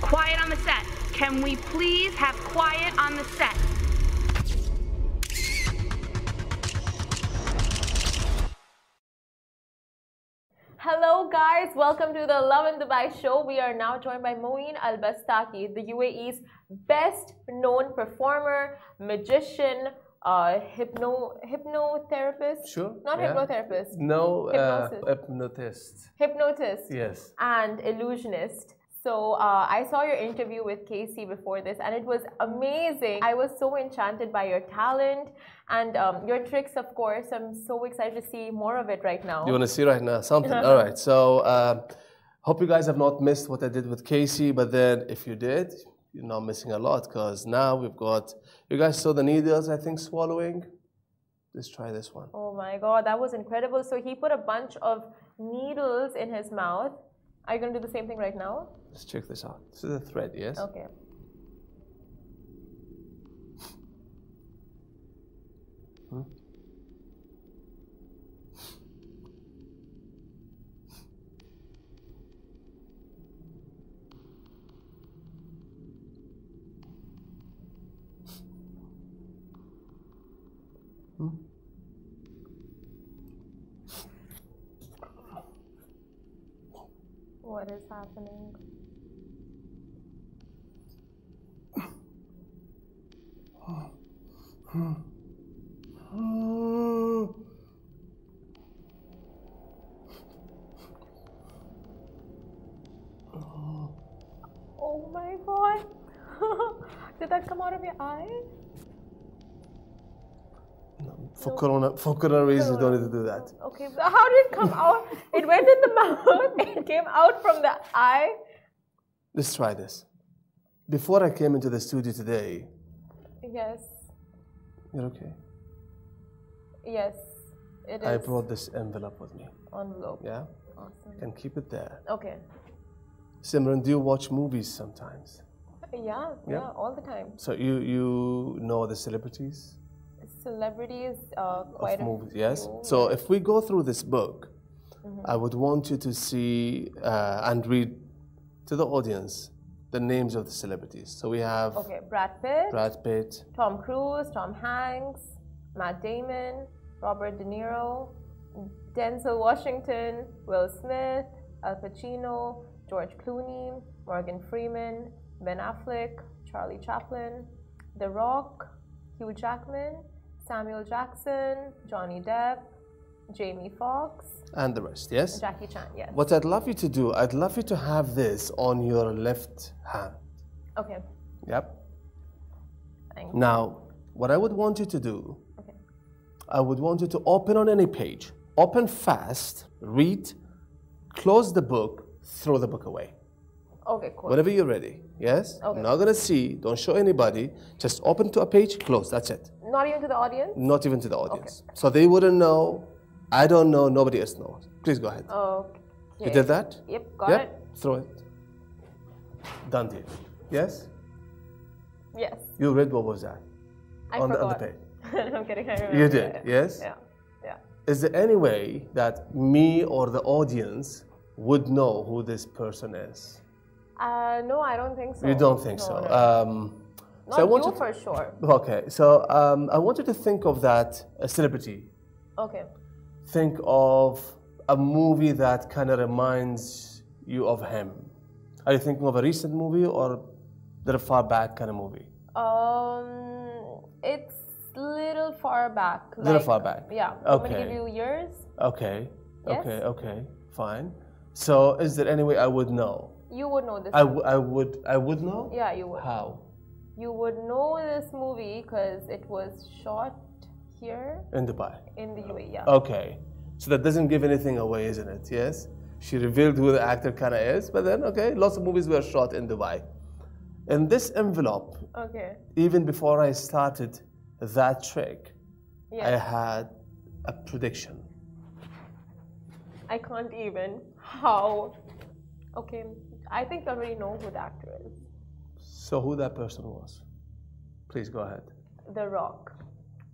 Quiet on the set. Can we please have quiet on the set? Hello, guys. Welcome to the Lovin Dubai show. We are now joined by Moein Al Bastaki, the UAE's best known performer, magician, uh, hypno hypnotherapist. Sure. Not yeah. hypnotherapist. No, uh, hypnotist. Hypnotist. Yes. And illusionist. So uh, I saw your interview with Casey before this, and it was amazing. I was so enchanted by your talent and um, your tricks, of course. I'm so excited to see more of it right now. You want to see right now something? All right. So, um, hope you guys have not missed what I did with Casey. But then, if you did, you're not missing a lot because now we've got. You guys saw the needles, I think, swallowing. Let's try this one. Oh my god, that was incredible. So he put a bunch of needles in his mouth. Are you going to do the same thing right now? Let's check this out. This is a thread, yes? Okay. Hmm? What is happening? Oh my god. Did that come out of your eye? For corona, for corona reasons, you don't need to do that. Okay, but how did it come out? It went in the mouth, it came out from the eye. Let's try this. Before I came into the studio today, Yes, you're okay. yes, it is. I brought this envelope with me. envelope. Yeah, Awesome. can keep it there. Okay. Simran, do you watch movies sometimes? Yeah, yeah, Yeah. all the time. So you you know the celebrities Celebrities, uh, quite movies, yes. few. So if we go through this book, I would want you to see uh, and read to the audience the names of the celebrities. So we have Okay, Brad Pitt, Brad Pitt, Tom Cruise, Tom Hanks, Matt Damon, Robert De Niro, Denzel Washington, Will Smith, Al Pacino, George Clooney, Morgan Freeman, Ben Affleck, Charlie Chaplin, The Rock, Hugh Jackman, Samuel Jackson, Johnny Depp, Jamie Foxx, and the rest. Yes. Jackie Chan. Yes. What I'd love you to do, I'd love you to have this on your left hand. Okay. Yep. Thanks. Now, what I would want you to do, Okay. I would want you to open on any page. Open fast, read, close the book, throw the book away. Okay. Cool. Whenever you're ready. Yes? Okay. I'm not gonna see, don't show anybody. Just open to a page, close. That's it. Not even to the audience. Not even to the audience. So they wouldn't know. I don't know, nobody else knows. Please go ahead. Okay. You did that? Yep. Got yeah? it. Throw it. Done deal. Yes? Yes. You read what was that? I on, the, forgot. the page. I'm kidding. I remember. You did, yes? Yeah. Yeah. Is there any way that me or the audience would know who this person is? Uh, no, I don't think so. You don't think No, so? no. Um, Not so I want you to- for sure. Okay, so um, I want you to think of that a celebrity. Okay. Think of a movie that kind of reminds you of him. Are you thinking of a recent movie or the far back kind of movie? Um, it's little far back. Little far back. Yeah. Okay. I'm gonna give you years. Okay, Yes. okay, okay, fine. So is there any way I would know? You would know this. I, w- I would I would know. yeah, you would. How? You would know this movie because it was shot here In Dubai. in the UAE. Yeah. Okay. So that doesn't give anything away, isn't it? Yes? She revealed who the actor kind of is, but then, okay, lots of movies were shot in Dubai. In this envelope, Okay. even before I started that trick, I had a prediction. I can't even. How? Okay. I think you already know who the actor is. So, who that person was? Please go ahead. The Rock.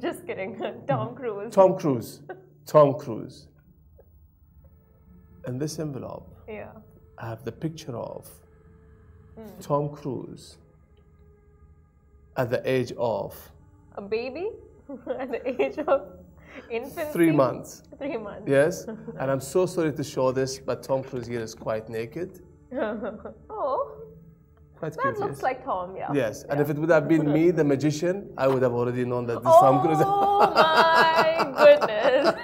Just kidding. Tom mm-hmm. Cruise. Tom Cruise. Tom Cruise. In this envelope, Yeah. I have the picture of mm. Tom Cruise at the age of A baby at the age of infancy. three months. Three months. Yes? and I'm so sorry to show this, but Tom Cruise here is quite naked. Oh, Quite that cute. looks like Tom. Yeah. Yes, and if it would have been me, the magician, I would have already known that this Tom Cruise. Oh my goodness.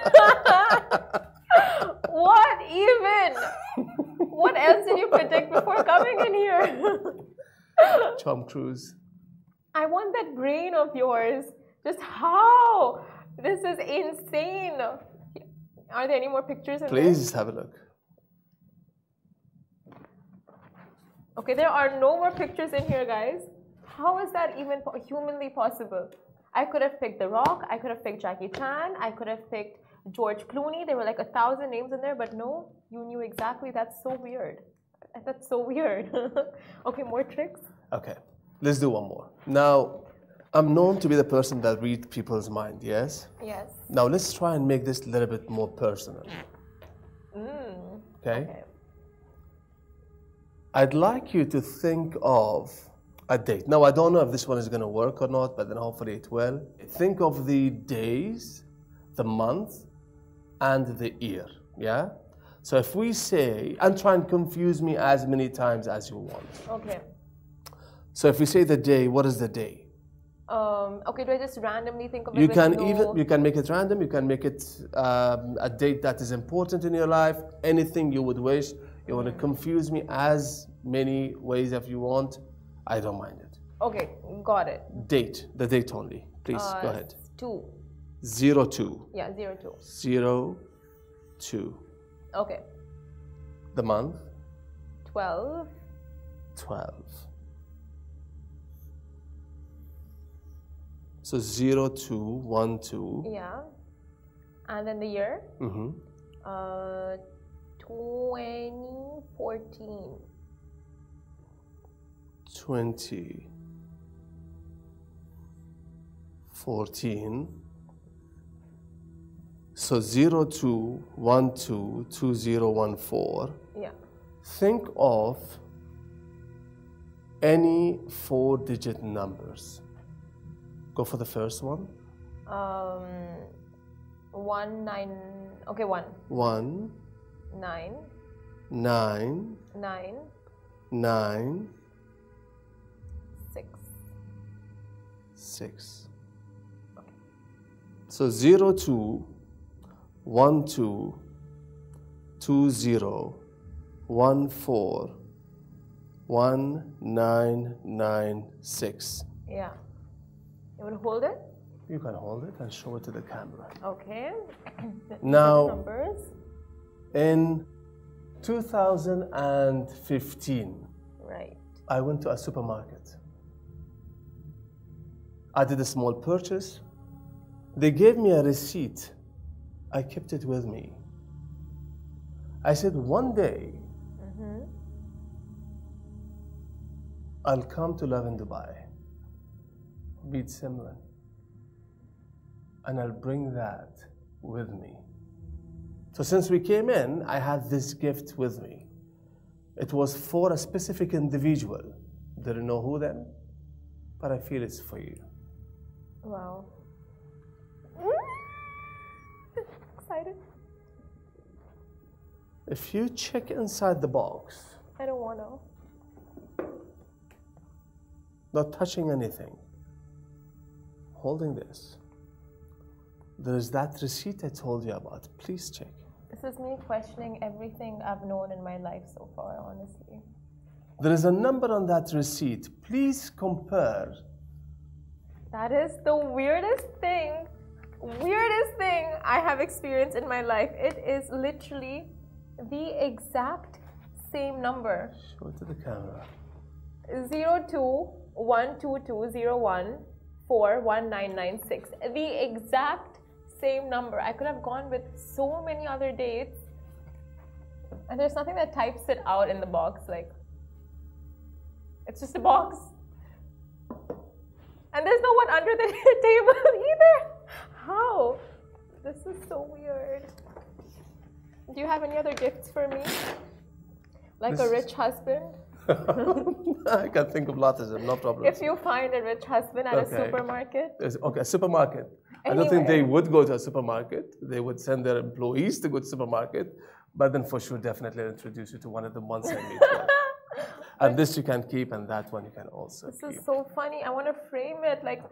what even? What else did you predict before coming in here? Tom Cruise. I want that brain of yours. Just how? This is insane. Are there any more pictures in Please have a look. there? Okay, there are no more pictures in here, guys. How is that even po- humanly possible? I could have picked The Rock. I could have picked Jackie Chan. I could have picked George Clooney. There were like a thousand names in there, but no, you knew exactly. That's so weird. That's so weird. okay, more tricks. Okay, let's do one more. Now, I'm known to be the person that reads people's mind, yes? Yes. Now, let's try and make this a little bit more personal. Mm, Okay? okay. I'd like you to think of a date. Now, I don't know if this one is going to work or not, but then hopefully it will. Think of the days, the month, and the year. Yeah? So if we say, and try and confuse me as many times as you want. Okay. So if we say the day, what is the day? Um, okay, do I just randomly think of it? You can no- even you can make it random. You can make it um, a date that is important in your life. Anything you would wish. You want to confuse me as many ways if you want. I don't mind it. Okay, got it. Date, the date only. Please Uh, go ahead. Two. Zero two Yeah, zero two. zero two. Okay. The month Twelve. twelve. So zero two one two. Yeah. And then the year? Mm-hmm. Uh, 2014. 20 14 so 02122014 Yeah. think of any four digit numbers go for the first one Um, one nine. Okay, one one nine nine nine nine six. six. So zero two one two two zero one four one nine nine six. Yeah. You want to hold it? You can hold it and show it to the camera. Okay. These are the Now- numbers. In 2015, Right. I went to a supermarket. I did a small purchase. They gave me a receipt. I kept it with me. I said, one day, mm-hmm. I'll come to live in Dubai, meet Simran, and I'll bring that with me. So since we came in, I had this gift with me. It was for a specific individual. Didn't know who then, but I feel it's for you. Wow. Excited. If you check inside the box, I don't want to. not touching anything, holding this, there's that receipt I told you about. Please check. This is me questioning everything I've known in my life so far, honestly. There is a number on that receipt. Please compare. That is the weirdest thing, weirdest thing I have experienced in my life. It is literally the exact same number. Show it to the camera. Zero two one two two zero one four one nine nine six. The exact same number. I could have gone with so many other dates. And there's nothing that types it out in the box. Like, it's just a box. And there's no one under the table either. How? This is so weird. Do you have any other gifts for me? Like a rich husband? I can think of lots of them, no problem. If you find a rich husband at Okay. a supermarket, Okay, a supermarket. I don't think they would go to a supermarket. They would send their employees to go to supermarket, but then for sure, definitely introduce you to one of the ones I meet and this you can keep, and that one you can also this keep. is so funny. I want to frame it like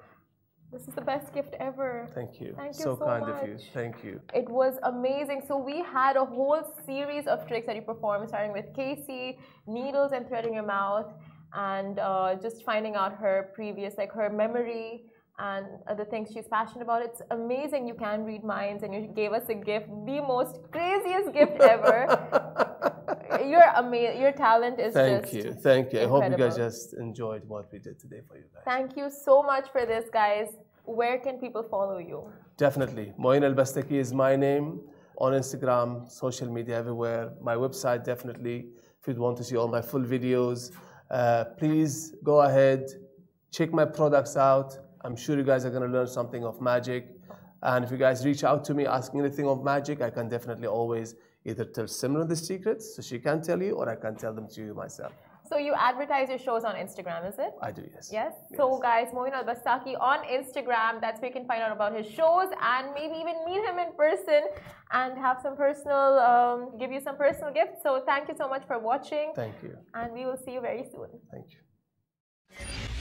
this is the best gift ever. Thank you. Thank you so, so kind of you. much. Thank you. It was amazing. So we had a whole series of tricks that you performed, starting with Casey, needles and threading your mouth, and uh, just finding out her previous, like her memory and other things she's passionate about. It's amazing. You can read minds, and you gave us a gift, the most craziest gift ever. You're amazing. Your talent is Thank just. you. Thank you. I hope you guys just enjoyed what we did today for you guys. Thank you so much for this, guys. Where can people follow you? Definitely. Moein Al Bastaki is my name on Instagram, social media everywhere. My website, definitely. If you'd want to see all my full videos, uh, please go ahead, check my products out. I'm sure you guys are going to learn something of magic. And if you guys reach out to me asking anything of magic, I can definitely always either tell Simran the secrets so she can tell you, or I can tell them to you myself. So you advertise your shows on Instagram, is it? I do, yes. Yes. So guys, Moein Al Bastaki on Instagram. That's where you can find out about his shows and maybe even meet him in person and have some personal, um, give you some personal gifts. So thank you so much for watching, Thank you. and we will see you very soon. Thank you.